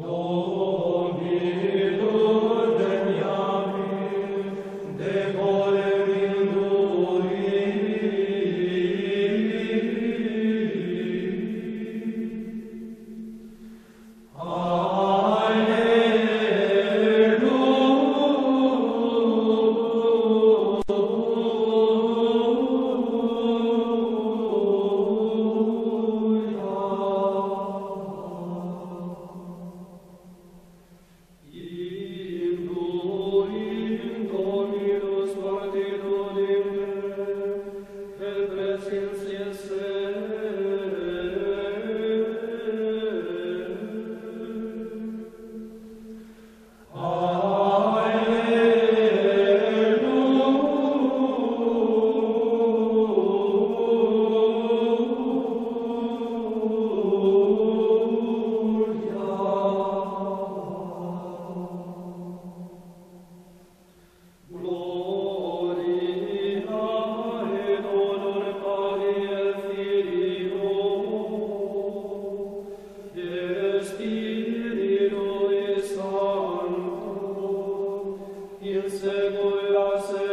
Domine, Domine, Domine, 嗡嘛呢叭咪吽。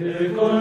Tylko